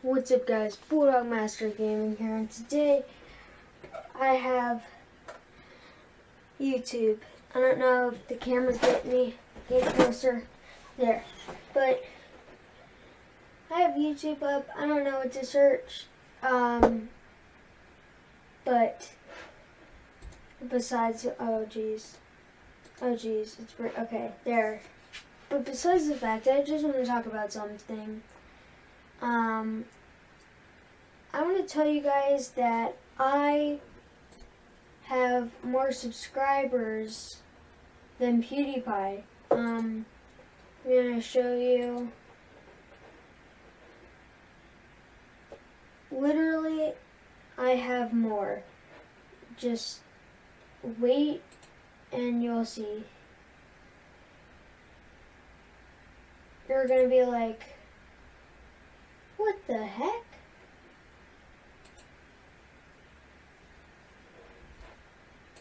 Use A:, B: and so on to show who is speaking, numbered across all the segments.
A: What's up guys, Bulldog Master Gaming here and today I have YouTube. I don't know if the camera's getting me get closer there, but I have YouTube up. I don't know what to search, um, but besides, oh geez, oh geez, it's okay there. But besides the fact, I just want to talk about something. Um, I want to tell you guys that I have more subscribers than PewDiePie. Um, I'm going to show you. Literally, I have more. Just wait and you'll see. You're going to be like, the heck?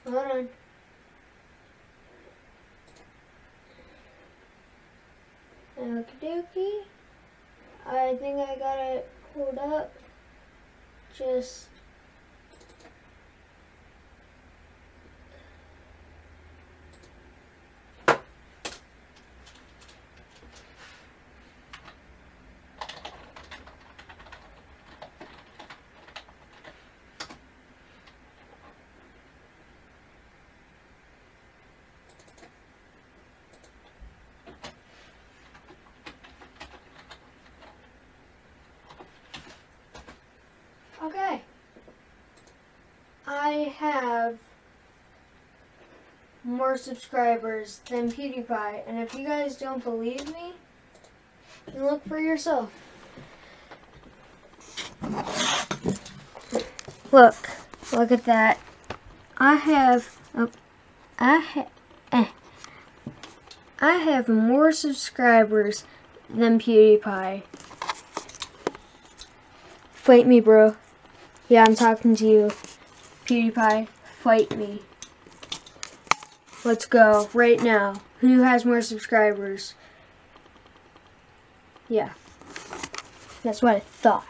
A: Hold on. Okie dokie. I think I got it pulled up. Just Okay. I have more subscribers than PewDiePie, and if you guys don't believe me, look for yourself. Look, look at that. I have, oh, I have, eh, I have more subscribers than PewDiePie. Fight me, bro. Yeah, I'm talking to you. PewDiePie, fight me. Let's go, right now. Who has more subscribers? Yeah. That's what I thought.